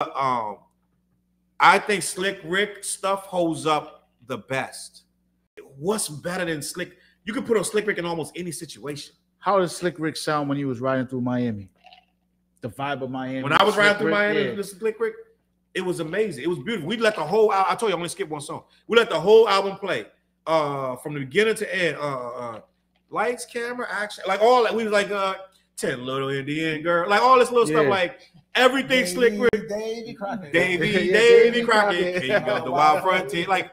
um, I think Slick Rick stuff holds up the best. What's better than Slick? You can put on Slick Rick in almost any situation. How does Slick Rick sound when he was riding through Miami? The vibe of Miami. When I was Slick riding through Rick, Miami, yeah. yeah. Slick Rick, it was amazing. It was beautiful. We let the whole. I told you I'm gonna skip one song. We let the whole album play, uh, from the beginning to end. Uh, uh lights, camera, action, like all that. We was like, uh, ten little Indian girl, like all this little stuff, like everything Slick Rick, Davy Crockett. Davy, Yeah, Davy Davy Crockett, Crockett. King of the Wild Frontier, like